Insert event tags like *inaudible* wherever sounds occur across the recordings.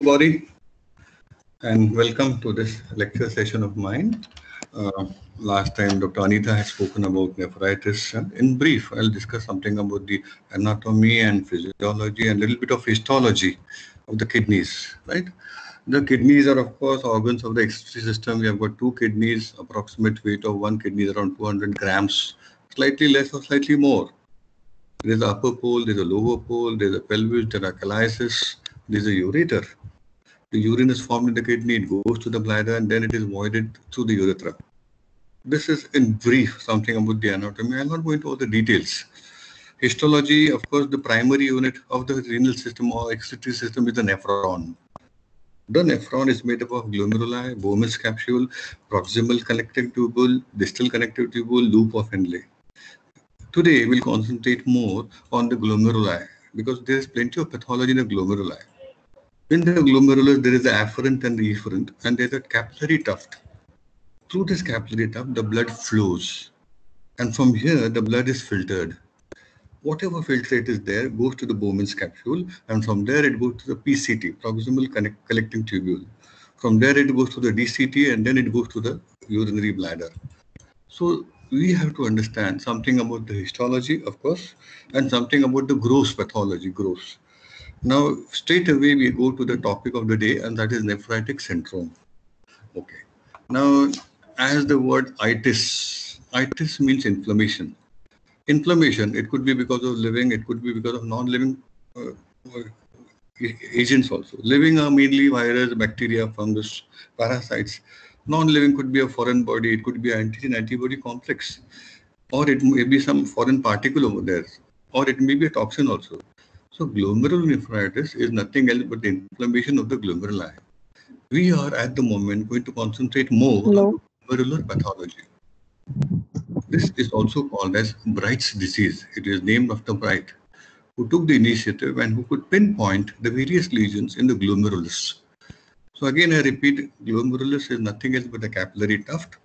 everybody, and welcome to this lecture session of mine. Uh, last time, Dr. Anita has spoken about nephritis. and In brief, I'll discuss something about the anatomy and physiology and a little bit of histology of the kidneys, right? The kidneys are, of course, organs of the excretory system. We have got two kidneys, approximate weight of one kidney is around 200 grams, slightly less or slightly more. There's the upper pole, there's a lower pole, there's a pelvis, there are calyces, there's a ureter the urine is formed in the kidney, it goes to the bladder, and then it is voided through the urethra. This is in brief something about the anatomy. I'll not go into all the details. Histology, of course, the primary unit of the renal system or excretory system is the nephron. The nephron is made up of glomeruli, Bowman's capsule, proximal connective tubule, distal connective tubule, loop of Henle. Today, we'll concentrate more on the glomeruli because there is plenty of pathology in the glomeruli. In the glomerulus, there is the afferent and the efferent, and there's a capillary tuft. Through this capillary tuft, the blood flows. And from here, the blood is filtered. Whatever filtrate is there goes to the Bowman's capsule, and from there it goes to the PCT, proximal connect, collecting tubule. From there it goes to the DCT, and then it goes to the urinary bladder. So we have to understand something about the histology, of course, and something about the gross pathology, gross. Now, straight away, we go to the topic of the day, and that is nephritic syndrome. Okay. Now, as the word itis, itis means inflammation. Inflammation, it could be because of living, it could be because of non-living uh, uh agents also. Living are mainly virus, bacteria, fungus, parasites. Non-living could be a foreign body, it could be an antigen-antibody complex, or it may be some foreign particle over there, or it may be a toxin also. So glomerulonephritis is nothing else but the inflammation of the glomeruli. We are at the moment going to concentrate more Hello. on glomerular pathology. This is also called as Bright's disease. It is named after Bright, who took the initiative and who could pinpoint the various lesions in the glomerulus. So again, I repeat, glomerulus is nothing else but a capillary tuft.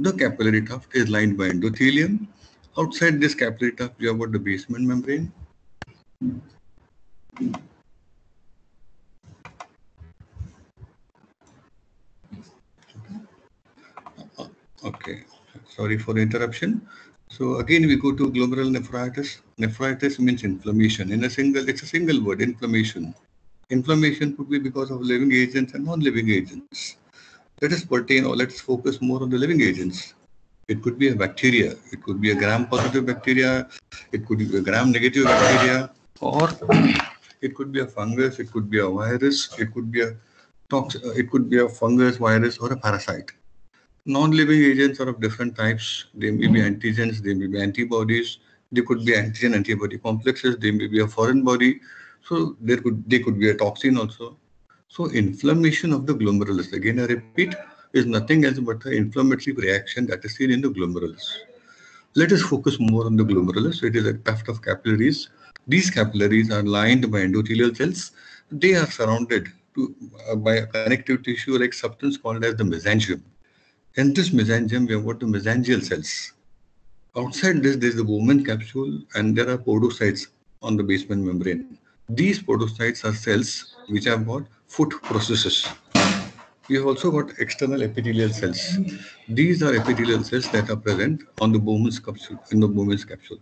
The capillary tuft is lined by endothelium. Outside this capillary tuft, you have got the basement membrane. Okay, sorry for interruption. So again, we go to glomerular nephritis. Nephritis means inflammation. In a single, it's a single word, inflammation. Inflammation could be because of living agents and non-living agents. Let us pertain or let's focus more on the living agents. It could be a bacteria. It could be a gram-positive bacteria. It could be a gram-negative bacteria, or it could be a fungus, it could be a virus, it could be a tox, uh, it could be a fungus, virus, or a parasite. Non-living agents are of different types. They may be antigens, they may be antibodies, they could be antigen antibody complexes, they may be a foreign body. So there could they could be a toxin also. So inflammation of the glomerulus, again I repeat, is nothing else but the inflammatory reaction that is seen in the glomerulus. Let us focus more on the glomerulus. It is a tuft of capillaries these capillaries are lined by endothelial cells. They are surrounded to, uh, by a connective tissue-like substance called as the mesangium. In this mesangium, we have got the mesangial cells. Outside this, there is the Bowman capsule, and there are podocytes on the basement membrane. These podocytes are cells which have got foot processes. We have also got external epithelial cells. These are epithelial cells that are present on the Bowman's capsule in the Bowman's capsule.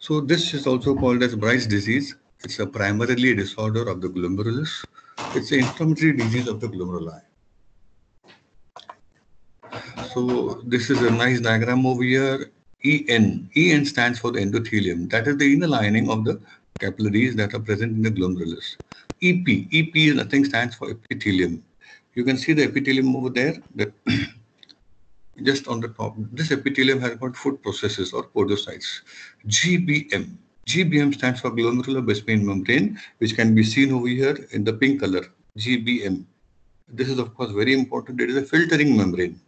So this is also called as Bright's disease. It's a primarily disorder of the glomerulus. It's an inflammatory disease of the glomeruli. So this is a nice diagram over here. EN. EN stands for the endothelium. That is the inner lining of the capillaries that are present in the glomerulus. EP. EP is nothing stands for epithelium. You can see the epithelium over there. The *clears throat* just on the top, this epithelium has got foot processes or podocytes. GBM. GBM stands for glomerular basement membrane, which can be seen over here in the pink color, GBM. This is, of course, very important. It is a filtering membrane.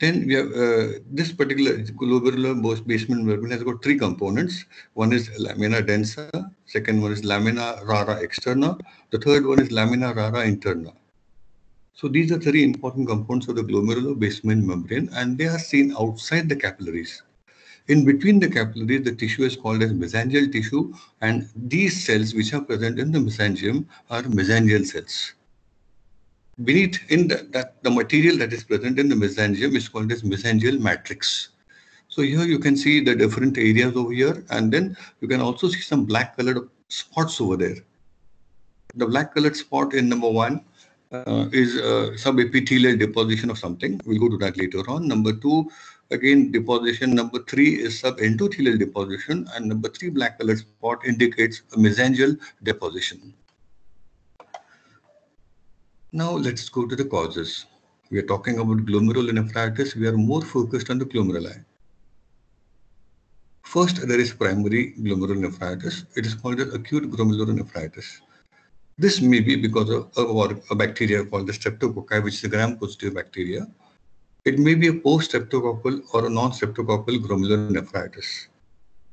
Then we have uh, this particular glomerular basement membrane has got three components. One is lamina densa, second one is lamina rara externa, the third one is lamina rara interna. So these are three important components of the glomerular basement membrane and they are seen outside the capillaries. In between the capillaries, the tissue is called as mesangial tissue, and these cells which are present in the mesangium are mesangial cells. Beneath in the, that the material that is present in the mesangium is called as mesangial matrix. So here you can see the different areas over here, and then you can also see some black colored spots over there. The black colored spot in number one uh, is a subepithelial deposition of something. We'll go to that later on. Number two, again, deposition. Number three is subendothelial deposition. And number three, black colored spot indicates a mesangial deposition. Now let's go to the causes. We are talking about glomerulonephritis. We are more focused on the glomeruli. First, there is primary glomerulonephritis. It is called acute glomerulonephritis. This may be because of, a bacteria called the streptococci, which is a gram-positive bacteria. It may be a post-streptococcal or a non-streptococcal glomerulonephritis.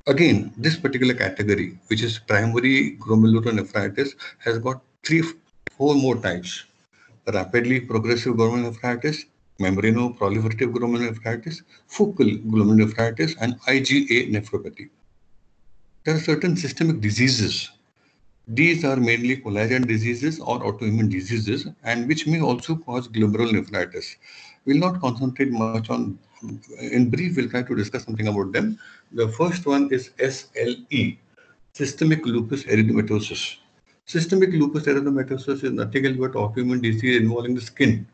Again, this particular category, which is primary glomerulonephritis, has got three, four more types. Rapidly progressive glomerulonephritis, membranoproliferative glomerulonephritis, focal glomerulonephritis, and IgA nephropathy. There are certain systemic diseases these are mainly collagen diseases or autoimmune diseases and which may also cause glomerulonephritis. We'll not concentrate much on, in brief, we'll try to discuss something about them. The first one is SLE, systemic lupus erythematosus. Systemic lupus erythematosus is nothing else but autoimmune disease involving the skin,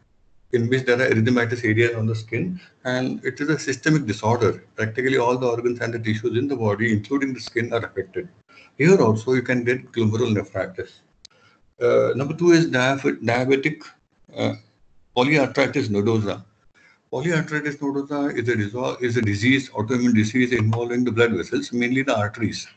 in which there are erythematous areas on the skin, and it is a systemic disorder. Practically all the organs and the tissues in the body, including the skin, are affected. Here also you can get glomerulonephritis. Uh, number two is diabetic uh, polyarteritis nodosa. Polyarteritis nodosa is a, is a disease, autoimmune disease involving the blood vessels, mainly the arteries.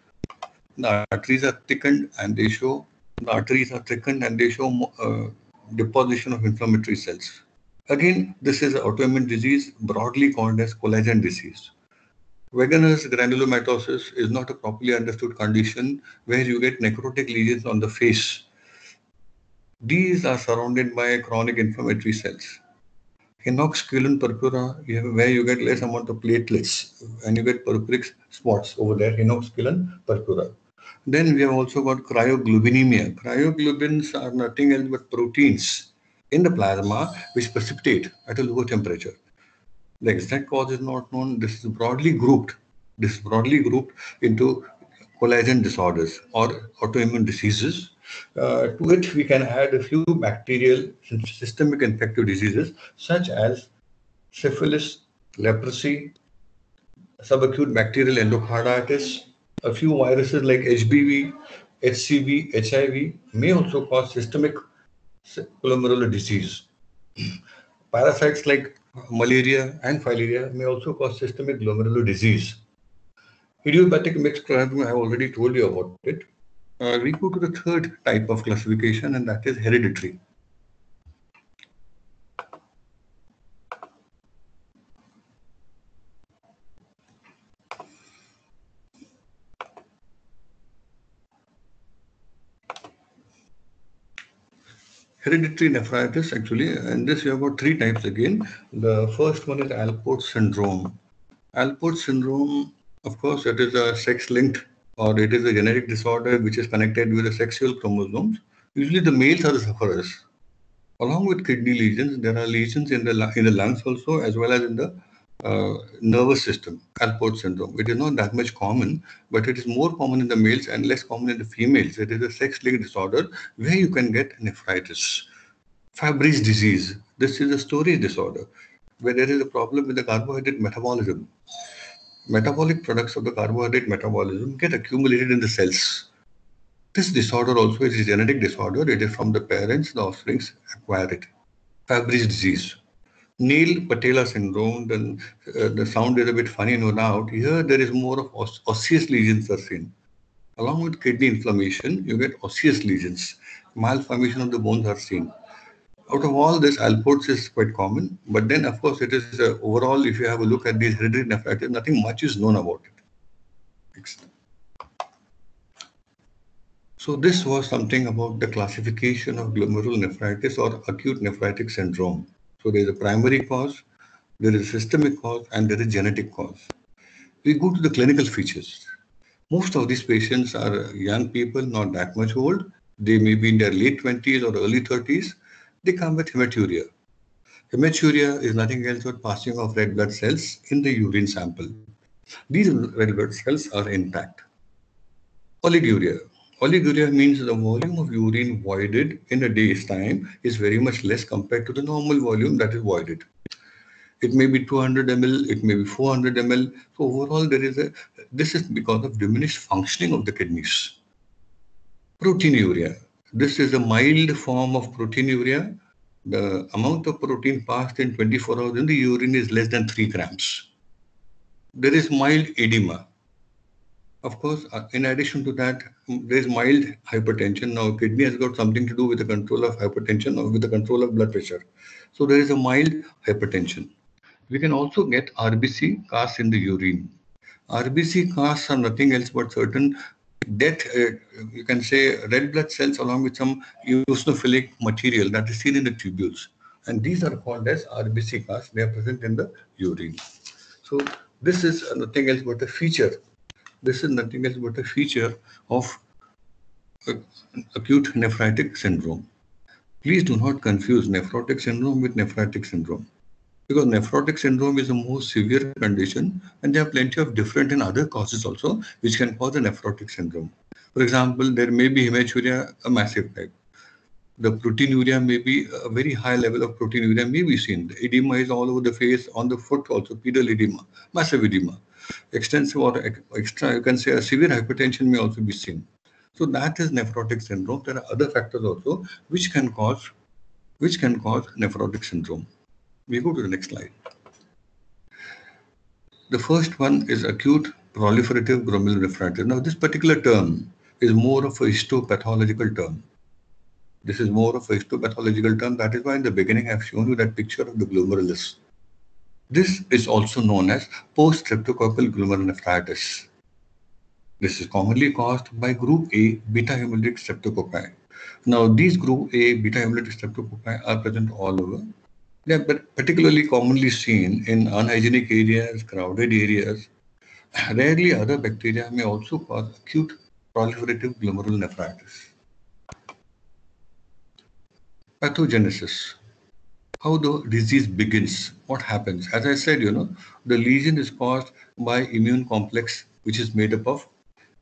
The arteries are thickened and they show the arteries are thickened and they show uh, deposition of inflammatory cells. Again, this is an autoimmune disease broadly called as collagen disease. Wegener's granulomatosis is not a properly understood condition where you get necrotic lesions on the face. These are surrounded by chronic inflammatory cells. Henoch-Schönlein purpura, where you get less amount of platelets and you get purpuric spots over there, Henoch-Schönlein purpura. Then we have also got cryoglobulinemia. Cryoglobins are nothing else but proteins in the plasma which precipitate at a lower temperature. The exact cause is not known. This is broadly grouped. This is broadly grouped into collagen disorders or autoimmune diseases. Uh, to it, we can add a few bacterial systemic infective diseases such as syphilis, leprosy, subacute bacterial endocarditis, a few viruses like HBV, HCV, HIV may also cause systemic glomerular disease. *clears throat* Parasites like malaria and filaria may also cause systemic glomerular disease. Idiopathic mixed plasma, I have already told you about it. Uh, we go to the third type of classification, and that is hereditary. Hereditary nephritis actually, and this you have got three types again. The first one is Alport syndrome. Alport syndrome, of course, it is a sex-linked or it is a genetic disorder which is connected with the sexual chromosomes. Usually the males are the sufferers. Along with kidney lesions, there are lesions in the in the lungs also, as well as in the uh, nervous system, Alport syndrome. It is not that much common, but it is more common in the males and less common in the females. It is a sex-linked disorder where you can get nephritis. Fabry's disease. This is a storage disorder where there is a problem with the carbohydrate metabolism. Metabolic products of the carbohydrate metabolism get accumulated in the cells. This disorder also is a genetic disorder. It is from the parents, the offsprings acquire it. Fabry's disease. Nail-Patella syndrome, then uh, the sound is a bit funny no doubt. Here there is more of os osseous lesions are seen. Along with kidney inflammation, you get osseous lesions. Malformation of the bones are seen. Out of all this, Alport's is quite common, but then of course it is uh, overall, if you have a look at these hereditary nephritis, nothing much is known about it. Next. So this was something about the classification of glomerulonephritis or acute nephritic syndrome. So there is a primary cause, there is a systemic cause, and there is genetic cause. We go to the clinical features. Most of these patients are young people, not that much old. They may be in their late 20s or early 30s. They come with hematuria. Hematuria is nothing else but passing of red blood cells in the urine sample. These red blood cells are intact. Oliguria. Oliguria means the volume of urine voided in a day's time is very much less compared to the normal volume that is voided. It may be 200 ml, it may be 400 ml. So overall, there is a, this is because of diminished functioning of the kidneys. Proteinuria. This is a mild form of proteinuria. The amount of protein passed in 24 hours in the urine is less than 3 grams. There is mild edema. Of course, uh, in addition to that, there is mild hypertension. Now, kidney has got something to do with the control of hypertension or with the control of blood pressure. So there is a mild hypertension. We can also get RBC casts in the urine. RBC casts are nothing else but certain dead, uh, you can say red blood cells along with some eosinophilic material that is seen in the tubules. And these are called as RBC casts. They are present in the urine. So this is nothing else but a feature. This is nothing else but a feature of acute nephritic syndrome. Please do not confuse nephrotic syndrome with nephritic syndrome because nephrotic syndrome is a more severe condition and there are plenty of different and other causes also which can cause a nephrotic syndrome. For example, there may be hematuria, a massive type. The proteinuria may be a very high level of proteinuria may be seen. The edema is all over the face, on the foot also, pedal edema, massive edema. Extensive or extra, you can say a severe hypertension may also be seen. So that is nephrotic syndrome. There are other factors also which can cause which can cause nephrotic syndrome. We go to the next slide. The first one is acute proliferative glomerulonephritis. Now, this particular term is more of a histopathological term. This is more of a histopathological term. That is why in the beginning I've shown you that picture of the glomerulus. This is also known as post-streptococcal glomerulonephritis. This is commonly caused by group A beta hemolytic streptococci. Now, these group A beta hemolytic streptococci are present all over they are particularly commonly seen in unhygienic areas, crowded areas. Rarely, other bacteria may also cause acute proliferative glomerulonephritis. Pathogenesis. How the disease begins, what happens. As I said, you know, the lesion is caused by immune complex, which is made up of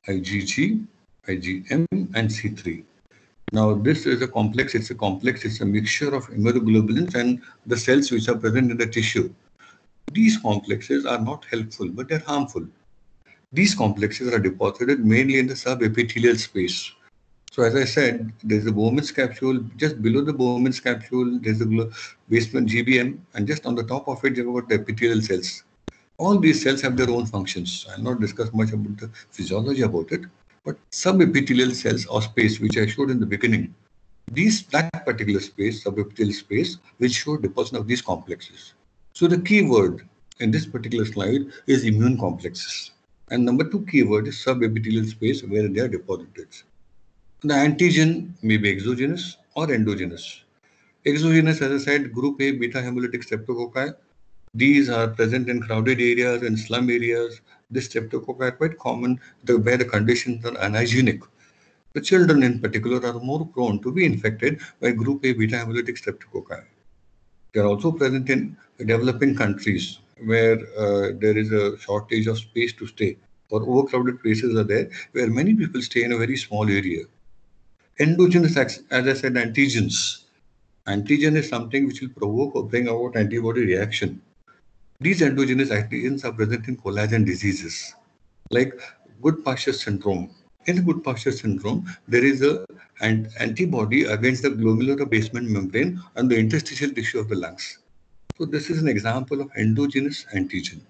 IgG, IgM, and C3. Now, this is a complex, it's a complex, it's a mixture of immunoglobulins and the cells which are present in the tissue. These complexes are not helpful, but they're harmful. These complexes are deposited mainly in the subepithelial space. So as I said, there's the Bowman's capsule. Just below the Bowman's capsule, there's the basement GBM, and just on the top of it, you've got the epithelial cells. All these cells have their own functions. I'll not discuss much about the physiology about it, but subepithelial cells or space, which I showed in the beginning, these that particular space, subepithelial space, will show deposition of these complexes. So the key word in this particular slide is immune complexes. And number two keyword is subepithelial space where they are deposited. The antigen may be exogenous or endogenous. Exogenous, as I said, group A beta hemolytic streptococci. These are present in crowded areas and slum areas this streptococci are quite common the, where the conditions are unhygienic. The children in particular are more prone to be infected by group A beta hemolytic streptococci. They are also present in developing countries where uh, there is a shortage of space to stay or overcrowded places are there where many people stay in a very small area. Endogenous, as I said, antigens. Antigen is something which will provoke or bring about antibody reaction. These endogenous antigens are present in collagen diseases like good Goodpasture syndrome. In good Goodpasture syndrome, there is a, an antibody against the glomerular basement membrane and the interstitial tissue of the lungs. So this is an example of endogenous antigen.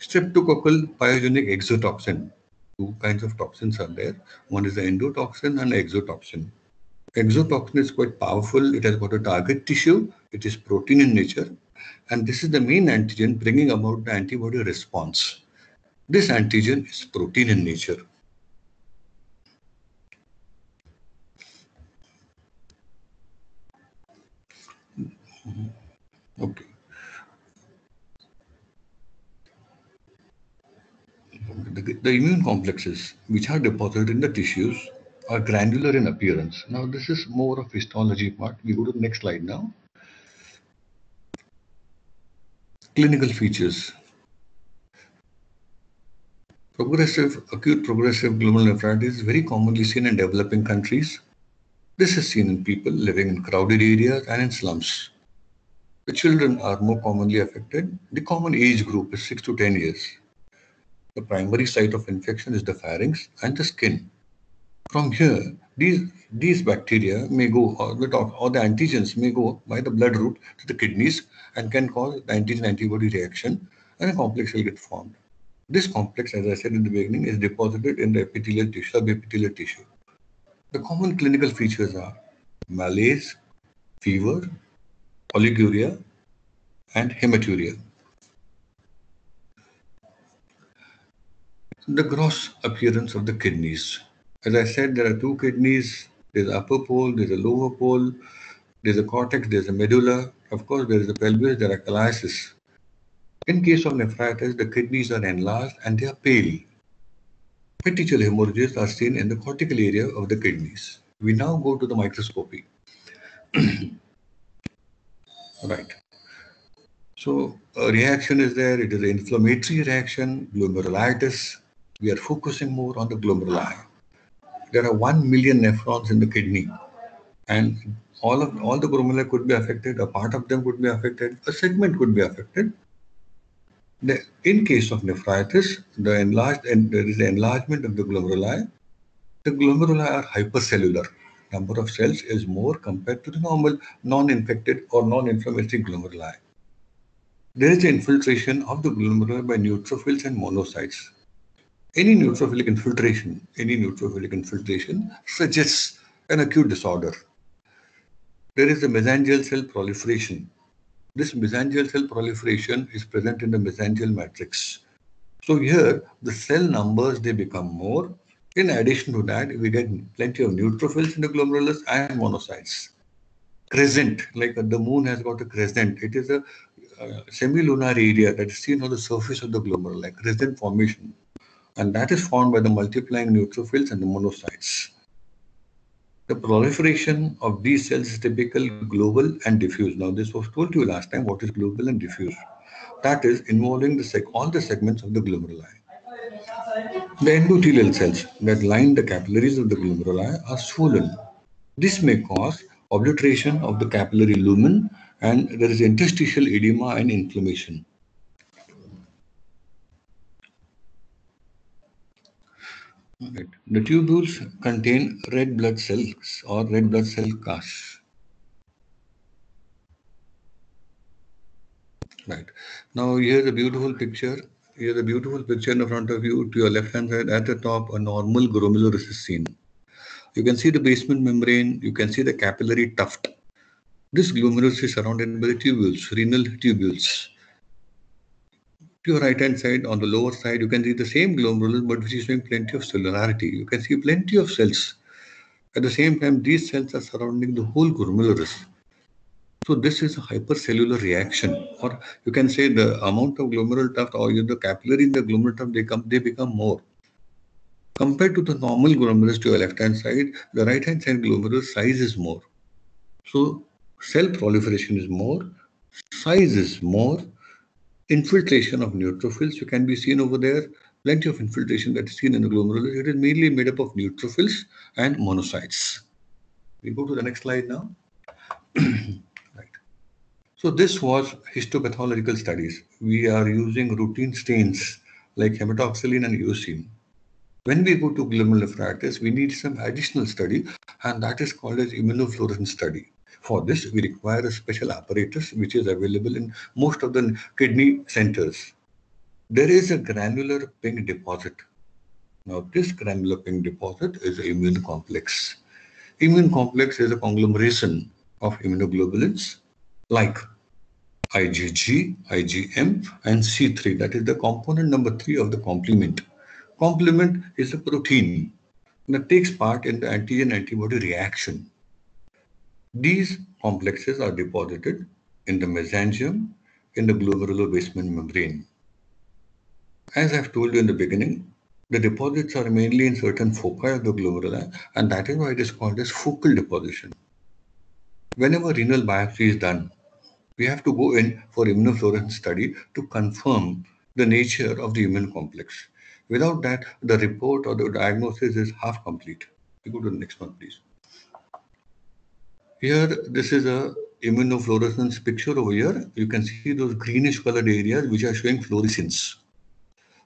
Streptococcal pyogenic exotoxin. Two kinds of toxins are there. One is the endotoxin and exotoxin. Exotoxin is quite powerful. It has got a target tissue. It is protein in nature and this is the main antigen bringing about the antibody response. This antigen is protein in nature. Mm-hmm. Okay. The immune complexes, which are deposited in the tissues, are granular in appearance. Now, this is more of histology part. We go to the next slide now. Clinical features. Progressive, acute progressive glomerulonephritis is very commonly seen in developing countries. This is seen in people living in crowded areas and in slums. The children are more commonly affected. The common age group is 6 to 10 years. The primary site of infection is the pharynx and the skin. From here, these, these bacteria may go, or the, or the antigens may go by the blood route to the kidneys and can cause the antigen-antibody reaction and a complex will get formed. This complex, as I said in the beginning, is deposited in the epithelial tissue, subepithelial tissue. The common clinical features are malaise, fever, oliguria, and hematuria. The gross appearance of the kidneys. As I said, there are two kidneys. There's an upper pole, there's a lower pole, there's a cortex, there's a medulla. Of course, there is a pelvis, there are calyces. In case of nephritis, the kidneys are enlarged and they are pale. Petechial hemorrhages are seen in the cortical area of the kidneys. We now go to the microscopy. *clears throat* right. So a reaction is there. It is an inflammatory reaction, glomerulitis. We are focusing more on the glomeruli. There are 1 million nephrons in the kidney. And all of all the glomeruli could be affected. A part of them could be affected. A segment could be affected. The, in case of nephritis, the enlarged and there is enlargement of the glomeruli. The glomeruli are hypercellular. Number of cells is more compared to the normal non-infected or non-inflammatory glomeruli. There is infiltration of the glomeruli by neutrophils and monocytes. Any neutrophilic infiltration, any neutrophilic infiltration suggests an acute disorder. There is a mesangial cell proliferation. This mesangial cell proliferation is present in the mesangial matrix. So here, the cell numbers, they become more. In addition to that, we get plenty of neutrophils in the glomerulus and monocytes. Crescent, like the moon has got a crescent. It is a uh, semilunar area that is seen on the surface of the glomeruli, like crescent formation and that is formed by the multiplying neutrophils and the monocytes. The proliferation of these cells is typical global and diffuse. Now, this was told to you last time what is global and diffuse. That is involving the all the segments of the glomeruli. The endothelial cells that line the capillaries of the glomeruli are swollen. This may cause obliteration of the capillary lumen and there is interstitial edema and inflammation. Right. The tubules contain red blood cells or red blood cell casts. Right. Now here's a beautiful picture. Here's a beautiful picture in front of you. To your left hand side, at the top, a normal glomerulus is seen. You can see the basement membrane. You can see the capillary tuft. This glomerulus is surrounded by the tubules, renal tubules to your right hand side on the lower side you can see the same glomerulus but which is showing plenty of cellularity. You can see plenty of cells. At the same time these cells are surrounding the whole glomerulus. So this is a hypercellular reaction or you can say the amount of glomerular tuft or the capillary in the glomerular they come they become more. Compared to the normal glomerulus to your left hand side the right hand side glomerulus size is more. So cell proliferation is more size is more infiltration of neutrophils. You can be seen over there, plenty of infiltration that is seen in the glomerulus. It is mainly made up of neutrophils and monocytes. We go to the next slide now. *clears throat* right. So this was histopathological studies. We are using routine stains like hematoxylin and eosin. When we go to glomerulonephritis, we need some additional study, and that is called as immunofluorescence study. For this, we require a special apparatus which is available in most of the kidney centers. There is a granular pink deposit. Now, this granular pink deposit is an immune complex. Immune complex is a conglomeration of immunoglobulins like IgG, IgM, and C3. That is the component number three of the complement. Complement is a protein that takes part in the antigen antibody reaction. These complexes are deposited in the mesangium in the glomerular basement membrane. As I've told you in the beginning, The deposits are mainly in certain foci of the glomeruli, and that is why it is called as focal deposition. Whenever renal biopsy is done, we have to go in for immunofluorescence study to confirm the nature of the immune complex. Without that, the report or the diagnosis is half complete. Go to the next one, please. Here, this is a immunofluorescence picture over here. You can see those greenish colored areas which are showing fluorescence.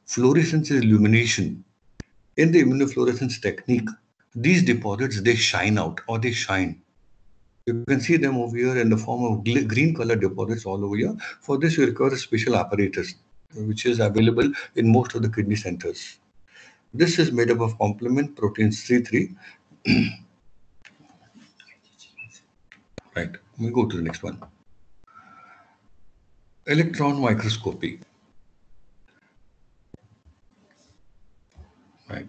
Fluorescence is illumination. In the immunofluorescence technique, these deposits, they shine out or they shine. You can see them over here in the form of green colored deposits all over here. For this, you require a special apparatus, which is available in most of the kidney centers. This is made up of complement protein C3. *clears throat* right, we go to the next one. Electron microscopy. Right.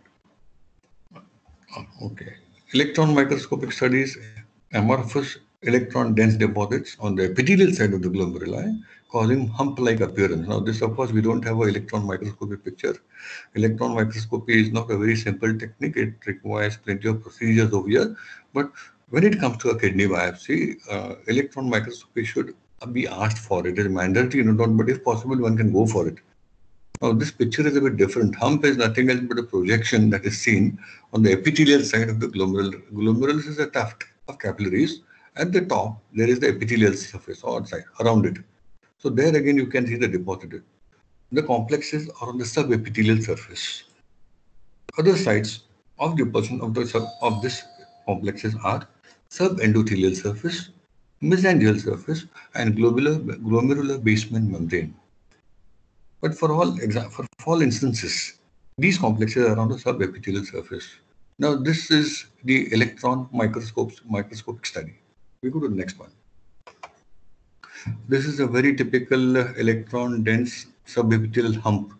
Okay. Electron microscopic studies amorphous electron dense deposits on the epithelial side of the glomeruli causing hump-like appearance. Now this of course we don't have an electron microscopy picture. Electron microscopy is not a very simple technique. It requires plenty of procedures over here. But when it comes to a kidney biopsy, uh, electron microscopy should be asked for. It is mandatory, you know, but if possible, one can go for it. Now, this picture is a bit different. Hump is nothing else but a projection that is seen on the epithelial side of the glomerul. Glomerulus is a tuft of capillaries. At the top, there is the epithelial surface or side around it. So there again, you can see the deposited. The complexes are on the subepithelial surface. Other sites of deposition of the sub, of this complexes are subendothelial surface, mesangial surface, and globular glomerular basement membrane. But for all for all instances, these complexes are on the subepithelial surface. Now, this is the electron microscopes, microscopic study. We go to the next one. This is a very typical electron dense subepithelial hump.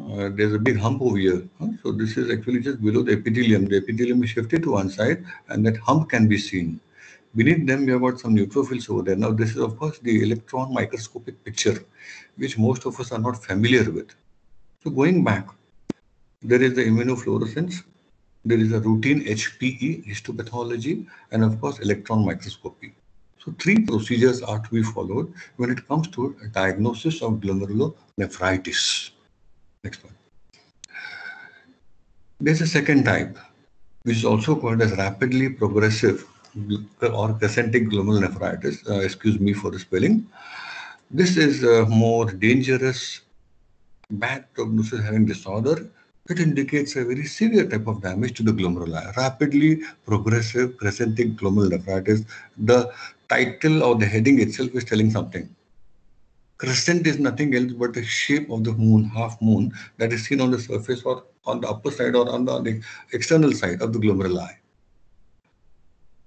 Uh, there's a big hump over here. Huh? So this is actually just below the epithelium. The epithelium is shifted to one side and that hump can be seen. Beneath them, we have got some neutrophils over there. Now, this is, of course, the electron microscopic picture, which most of us are not familiar with. So going back, there is the immunofluorescence, there is a routine HPE, histopathology, and of course, electron microscopy. So three procedures are to be followed when it comes to a diagnosis of glomerulonephritis. Next one. There's a second type, which is also called as rapidly progressive or crescentic glomerulonephritis. Uh, excuse me for the spelling. This is a more dangerous, bad prognosis having disorder it indicates a very severe type of damage to the glomeruli, rapidly progressive crescentic glomerulonephritis. The title or the heading itself is telling something. Crescent is nothing else but the shape of the moon, half moon, that is seen on the surface or on the upper side or on the, on the external side of the glomeruli.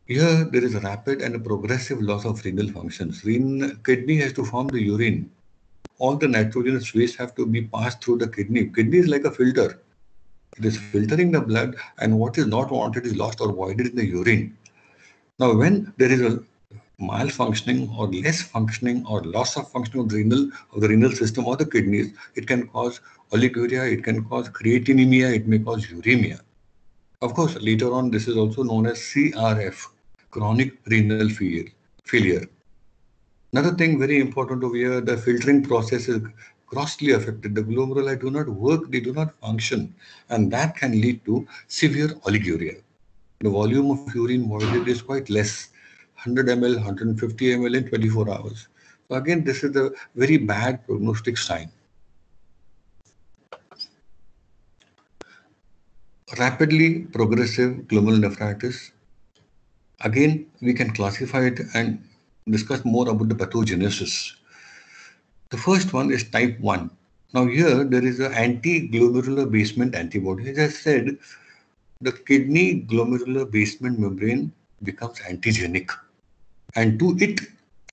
Here, there is a rapid and a progressive loss of renal functions. Kidney has to form the urine. All the nitrogenous waste have to be passed through the kidney. Kidney is like a filter. It is filtering the blood and what is not wanted is lost or voided in the urine. Now, when there is a malfunctioning or less functioning or loss of functioning of the renal of the renal system or the kidneys, it can cause oliguria, it can cause creatinemia, it may cause uremia. Of course, later on, this is also known as CRF, chronic renal failure. Another thing very important over here, the filtering process is grossly affected. The glomeruli do not work, they do not function, and that can lead to severe oliguria. The volume of urine voided is quite less, 100 ml, 150 ml in 24 hours. So again, this is a very bad prognostic sign. Rapidly progressive glomerulonephritis. Again, we can classify it and discuss more about the pathogenesis. The first one is type 1. Now here there is an anti-glomerular basement antibody. As I said, the kidney glomerular basement membrane becomes antigenic and to it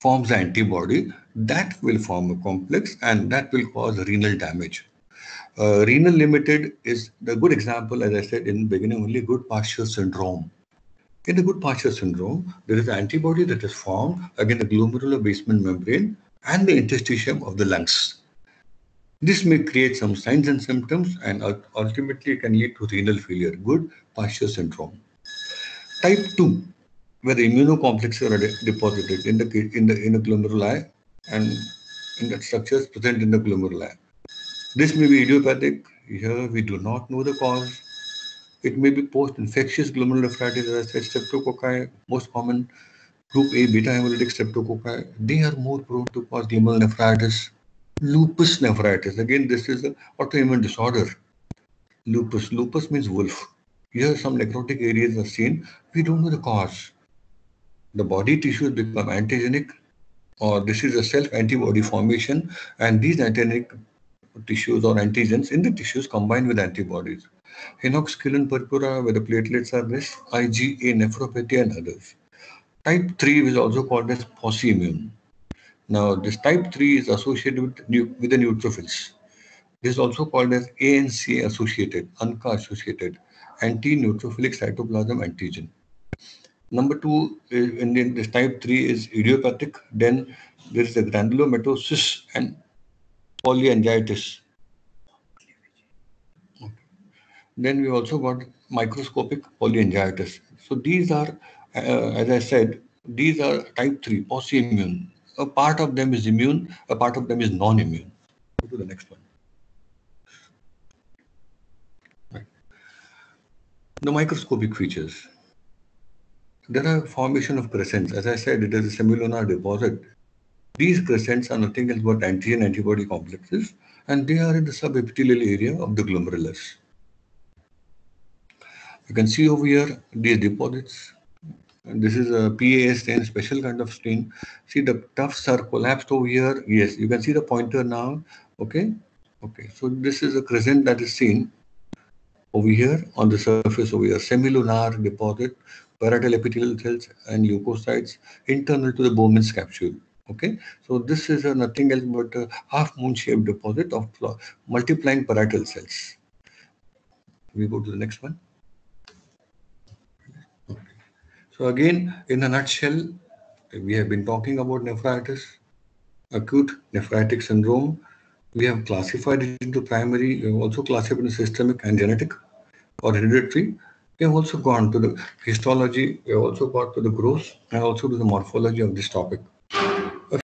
forms an antibody that will form a complex and that will cause renal damage. Uh, renal limited is the good example, as I said in the beginning, only good Goodpasture syndrome. In the good Goodpasture syndrome, there is an antibody that is formed against the glomerular basement membrane and the interstitium of the lungs. This may create some signs and symptoms and ultimately can lead to renal failure, Good pasture syndrome. Type 2, where the immunocomplexes are deposited in the, in the, in the glomeruli and in the structures present in the glomeruli. This may be idiopathic. Here we do not know the cause. It may be post-infectious glomerulonephritis, as I said, streptococci, most common group A beta hemolytic streptococci. They are more prone to cause glomerulonephritis lupus nephritis. Again, this is an autoimmune disorder. Lupus. Lupus means wolf. Here some necrotic areas are seen. We don't know the cause. The body tissues become antigenic or this is a self-antibody formation and these antigenic tissues or antigens in the tissues combine with antibodies. Henoch-Schönlein purpura where the platelets are less, IgA nephropathy and others. Type 3 is also called as pauci-immune. Now, this type 3 is associated with, with the neutrophils. This is also called as ANC associated, ANCA associated, anti-neutrophilic cytoplasm antigen. Number two, in this type 3 is idiopathic. Then there is the granulomatosis and polyangiitis. Then we also got microscopic polyangiitis. So these are, uh, as I said, these are type 3, pauci-immune. a part of them is immune, a part of them is non-immune. Go to the next one. Right. The microscopic features. There are formation of crescents. As I said, it is a semilunar deposit. These crescents are nothing else but antigen antibody complexes, and they are in the subepithelial area of the glomerulus. You can see over here these deposits And this is a PAS stain, special kind of stain. See the tufts are collapsed over here. Yes, you can see the pointer now. Okay. Okay. So this is a crescent that is seen over here on the surface over here. Semilunar deposit, parietal epithelial cells and leukocytes internal to the Bowman's capsule. Okay. So this is a nothing else but a half moon shaped deposit of multiplying parietal cells. We go to the next one. Okay. So again, in a nutshell, we have been talking about nephritis, acute nephritic syndrome. We have classified it into primary. Also classified into systemic and genetic or hereditary. We have also gone to the histology. We have also got to the growth and also to the morphology of this topic.